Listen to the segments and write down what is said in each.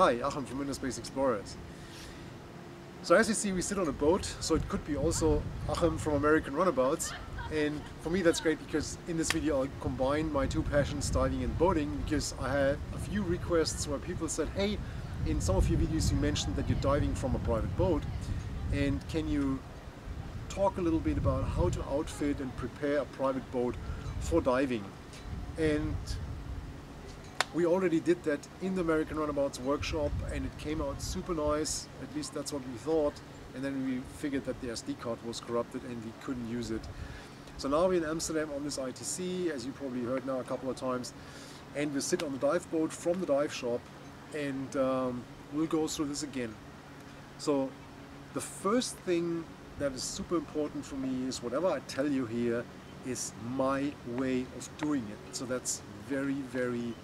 Hi, Achim from Innerspace Explorers. So as you see, we sit on a boat, so it could be also Achim from American Runabouts. And for me that's great because in this video I'll combine my two passions, diving and boating, because I had a few requests where people said, hey, in some of your videos you mentioned that you're diving from a private boat, and can you talk a little bit about how to outfit and prepare a private boat for diving? And we already did that in the American Runabouts workshop and it came out super nice, at least that's what we thought. And then we figured that the SD card was corrupted and we couldn't use it. So now we're in Amsterdam on this ITC, as you probably heard now a couple of times, and we sit on the dive boat from the dive shop and um, we'll go through this again. So the first thing that is super important for me is whatever I tell you here is my way of doing it. So that's very, very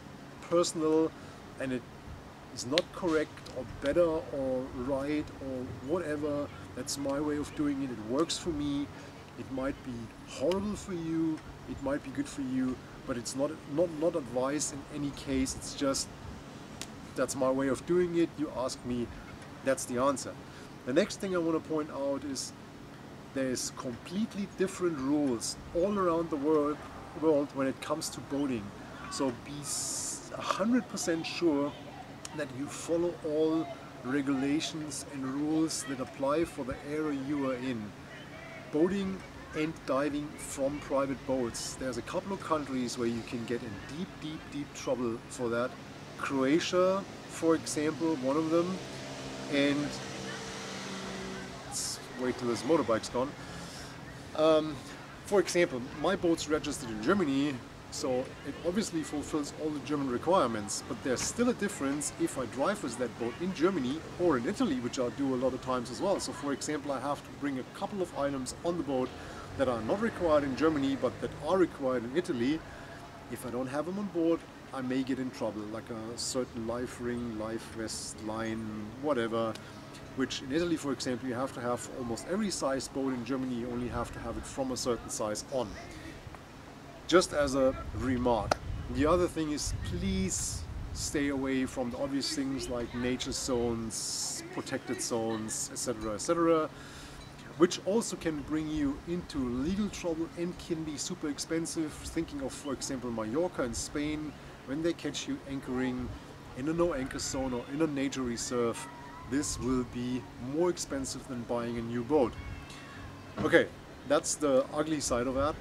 personal and it is not correct or better or right or whatever. That's my way of doing it. It works for me. It might be horrible for you. It might be good for you, but it's not not not advice in any case. It's just that's my way of doing it. You ask me, that's the answer. The next thing I want to point out is there's completely different rules all around the world, world when it comes to boating. So be 100% sure that you follow all regulations and rules that apply for the area you are in. Boating and diving from private boats. There's a couple of countries where you can get in deep, deep, deep trouble for that. Croatia, for example, one of them. And let's wait till this motorbike's gone. Um, for example, my boat's registered in Germany, so it obviously fulfills all the German requirements, but there's still a difference if I drive with that boat in Germany or in Italy, which I do a lot of times as well. So for example, I have to bring a couple of items on the boat that are not required in Germany, but that are required in Italy. If I don't have them on board, I may get in trouble, like a certain life ring, life vest, line, whatever, which in Italy, for example, you have to have almost every size boat in Germany, you only have to have it from a certain size on just as a remark. The other thing is please stay away from the obvious things like nature zones, protected zones, etc. etc. which also can bring you into legal trouble and can be super expensive. Thinking of, for example, Mallorca in Spain, when they catch you anchoring in a no anchor zone or in a nature reserve, this will be more expensive than buying a new boat. Okay, that's the ugly side of that.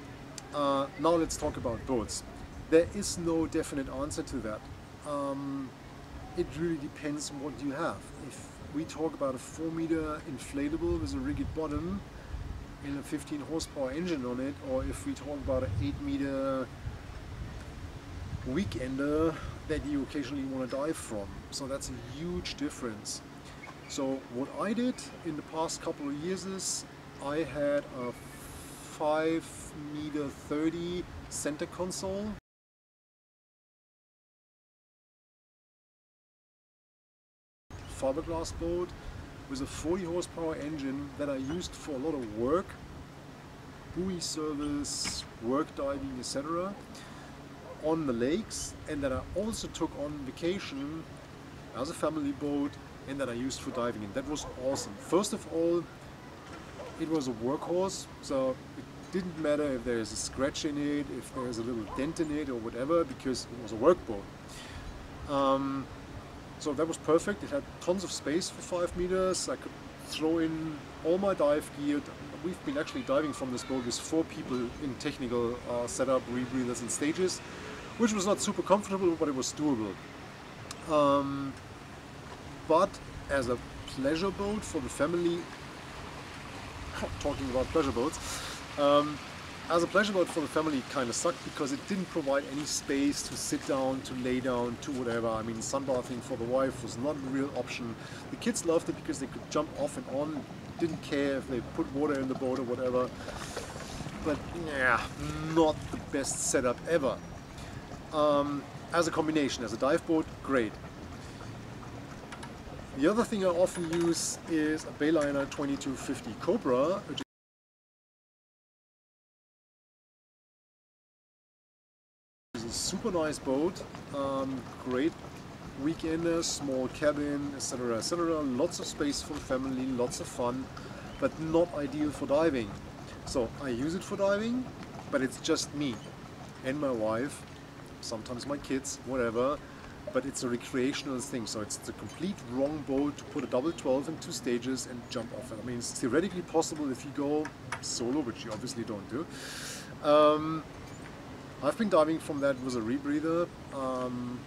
Uh, now let's talk about boats. There is no definite answer to that. Um, it really depends what you have. If we talk about a 4 meter inflatable with a rigged bottom and a 15 horsepower engine on it, or if we talk about an 8 meter weekender that you occasionally want to dive from. So that's a huge difference. So what I did in the past couple of years is I had a 5 meter 30 center console. Fiberglass boat with a 40 horsepower engine that I used for a lot of work, buoy service, work diving, etc. on the lakes and that I also took on vacation as a family boat and that I used for diving and that was awesome. First of all, it was a workhorse, so it didn't matter if there's a scratch in it, if there's a little dent in it or whatever, because it was a workboat. Um, so that was perfect. It had tons of space for five meters. I could throw in all my dive gear. We've been actually diving from this boat with four people in technical uh, setup, rebreathers and stages, which was not super comfortable, but it was doable. Um, but as a pleasure boat for the family, talking about pleasure boats, um, as a pleasure boat for the family kind of sucked because it didn't provide any space to sit down, to lay down, to whatever. I mean, sunbathing for the wife was not a real option. The kids loved it because they could jump off and on, didn't care if they put water in the boat or whatever. But yeah, not the best setup ever. Um, as a combination, as a dive boat, great. The other thing I often use is a Bayliner 2250 Cobra, super nice boat, um, great weekenders, small cabin, etc., etc. Lots of space for family, lots of fun, but not ideal for diving. So I use it for diving, but it's just me and my wife, sometimes my kids, whatever. But it's a recreational thing, so it's the complete wrong boat to put a double 12 in two stages and jump off it. I mean, it's theoretically possible if you go solo, which you obviously don't do. Um, I've been diving from that with a rebreather. Um,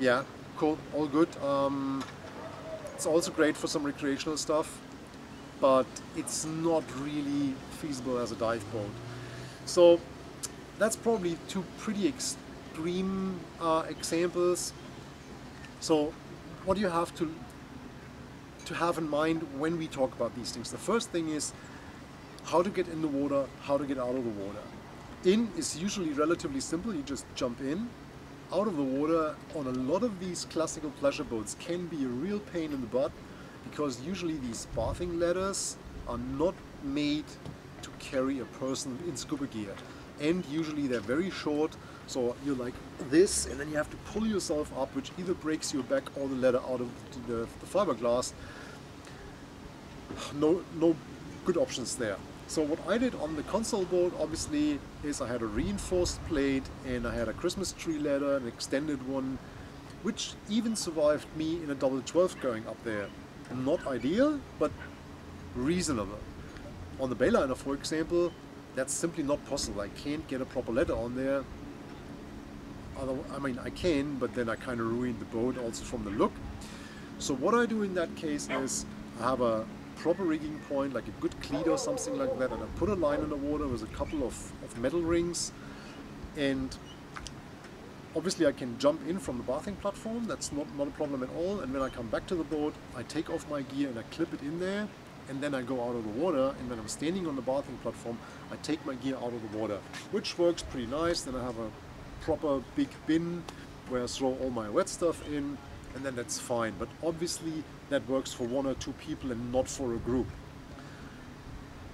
yeah, cool, all good. Um, it's also great for some recreational stuff, but it's not really feasible as a dive boat. So that's probably two pretty extreme uh, examples. So what do you have to to have in mind when we talk about these things? The first thing is how to get in the water, how to get out of the water. In is usually relatively simple, you just jump in. Out of the water on a lot of these classical pleasure boats can be a real pain in the butt because usually these bathing ladders are not made to carry a person in scuba gear. And usually they're very short, so you're like this, and then you have to pull yourself up, which either breaks your back or the ladder out of the, fiberglass. No, no good options there. So what I did on the console board obviously is I had a reinforced plate and I had a Christmas tree ladder, an extended one, which even survived me in a double 12 going up there. Not ideal, but reasonable. On the Bayliner, for example, that's simply not possible. I can't get a proper ladder on there. I mean, I can, but then I kind of ruined the boat also from the look. So what I do in that case is I have a proper rigging point, like a good cleat or something like that, and I put a line in the water with a couple of, of metal rings, and obviously I can jump in from the bathing platform, that's not, not a problem at all, and when I come back to the boat, I take off my gear and I clip it in there, and then I go out of the water, and when I'm standing on the bathing platform, I take my gear out of the water, which works pretty nice, then I have a proper big bin where I throw all my wet stuff in, and then that's fine. But obviously that works for one or two people and not for a group.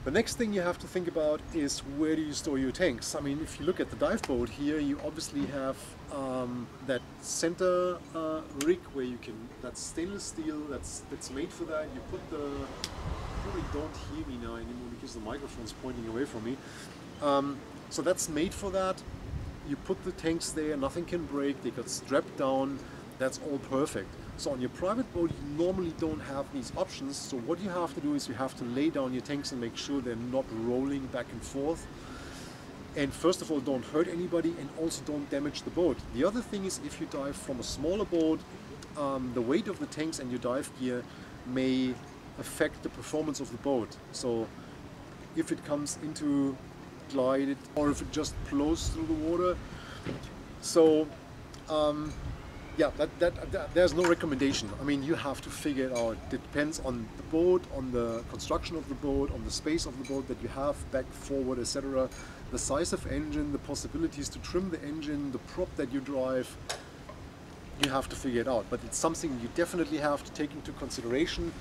The next thing you have to think about is where do you store your tanks? I mean, if you look at the dive boat here, you obviously have um, that center uh, rig where you can, that's stainless steel, that's, that's made for that. You put the, probably don't hear me now anymore because the microphone's pointing away from me. Um, so that's made for that. You put the tanks there, nothing can break, they got strapped down that's all perfect. So on your private boat, you normally don't have these options. So what you have to do is you have to lay down your tanks and make sure they're not rolling back and forth. And first of all, don't hurt anybody and also don't damage the boat. The other thing is if you dive from a smaller boat, um, the weight of the tanks and your dive gear may affect the performance of the boat. So if it comes into glide or if it just flows through the water. So um, yeah, that, that, that, there's no recommendation. I mean, you have to figure it out. It depends on the boat, on the construction of the boat, on the space of the boat that you have, back, forward, etc. The size of engine, the possibilities to trim the engine, the prop that you drive. You have to figure it out. But it's something you definitely have to take into consideration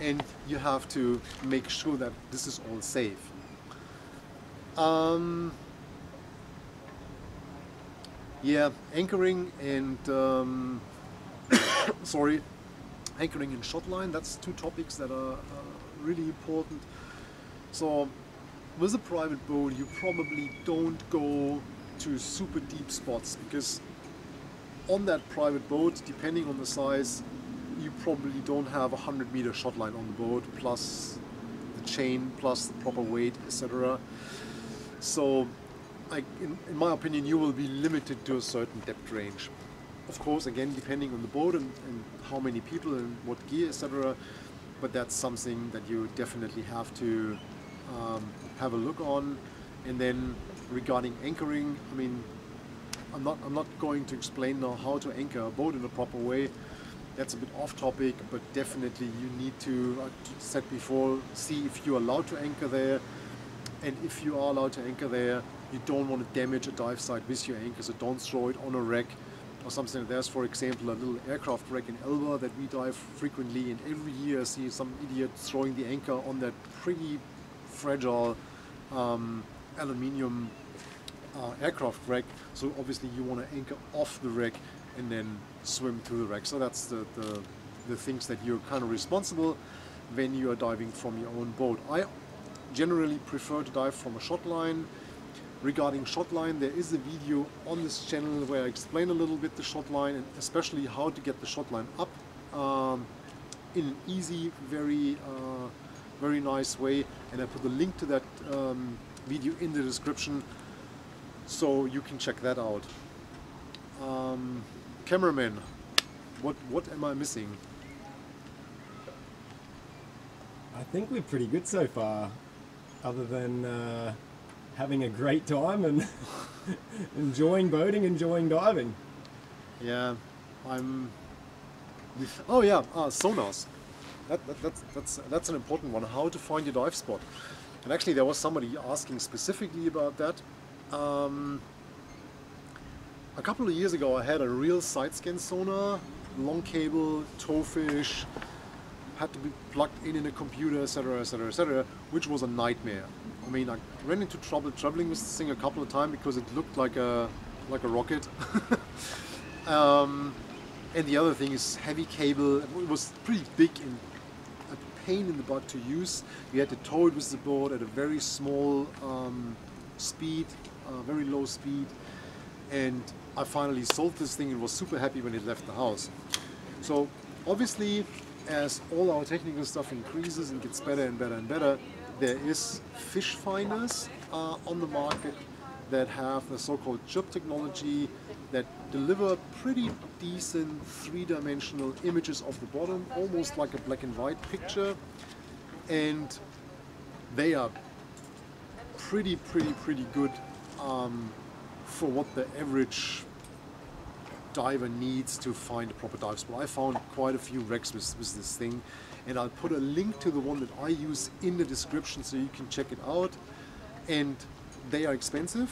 and you have to make sure that this is all safe. Um, yeah, anchoring and um, sorry, anchoring and shotline. That's two topics that are uh, really important. So with a private boat, you probably don't go to super deep spots because on that private boat, depending on the size, you probably don't have a 100 meter shotline on the boat, plus the chain, plus the proper weight, etc. So I, in, in, my opinion, you will be limited to a certain depth range. Of course, again, depending on the boat and, and how many people and what gear, etc. But that's something that you definitely have to um, have a look on. And then regarding anchoring, I mean, I'm not, I'm not going to explain now how to anchor a boat in a proper way. That's a bit off topic, but definitely you need to, I said before, see if you're allowed to anchor there. And if you are allowed to anchor there, you don't want to damage a dive site with your anchor, so don't throw it on a wreck or something. Like that. There's, for example, a little aircraft wreck in Elba that we dive frequently, and every year I see some idiot throwing the anchor on that pretty fragile um, aluminium uh, aircraft wreck. So obviously you want to anchor off the wreck and then swim to the wreck. So that's the, the, the things that you're kind of responsible when you are diving from your own boat. I generally prefer to dive from a shot line. Regarding shot line, there is a video on this channel where I explain a little bit the shot line and especially how to get the shot line up um, in an easy, very, uh, very nice way. And I put the link to that um, video in the description so you can check that out. Um, cameraman, what what am I missing? I think we're pretty good so far, other than uh, having a great time and enjoying boating, enjoying diving. Yeah, I'm. Oh yeah, uh, sonars. That, that, that's that's that's an important one. How to find your dive spot. And actually, there was somebody asking specifically about that. Um, a couple of years ago, I had a real side scan sonar, long cable, towfish, had to be plugged in in a computer, etc., etc., etc., which was a nightmare. I mean, I ran into trouble traveling with this thing a couple of times because it looked like a like a rocket. um, and the other thing is heavy cable. It was pretty big and a pain in the butt to use. We had to tow it with the boat at a very small um, speed, uh, very low speed, and I finally sold this thing and was super happy when it left the house. So obviously as all our technical stuff increases and gets better and better and better, there is fish finders uh, on the market that have the so-called chirp technology that deliver pretty decent three-dimensional images of the bottom, almost like a black and white picture. And they are pretty, pretty, pretty good um, for what the average diver needs to find a proper dive spot. I found quite a few wrecks with, with this thing and I'll put a link to the one that I use in the description so you can check it out and they are expensive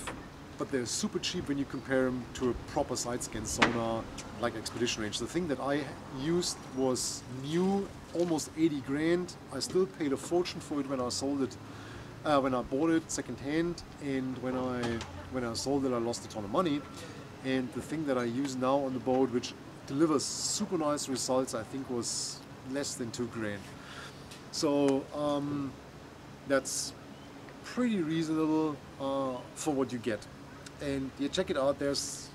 but they're super cheap when you compare them to a proper side scan sonar like Expedition Range. The thing that I used was new, almost 80 grand. I still paid a fortune for it when I sold it, uh, when I bought it second hand and when I, when I sold it I lost a ton of money and the thing that I use now on the boat which delivers super nice results I think was less than two grand so um, that's pretty reasonable uh, for what you get and you check it out there's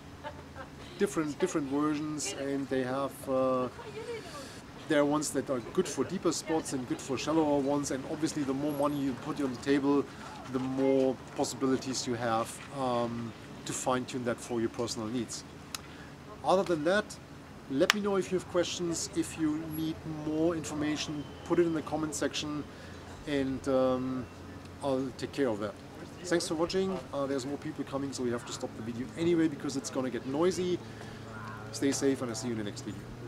different different versions and they have uh, there are ones that are good for deeper spots and good for shallower ones and obviously the more money you put on the table the more possibilities you have um, to fine-tune that for your personal needs. Other than that, let me know if you have questions, if you need more information, put it in the comment section and um, I'll take care of that. Thanks for watching, uh, there's more people coming so we have to stop the video anyway because it's gonna get noisy. Stay safe and I'll see you in the next video.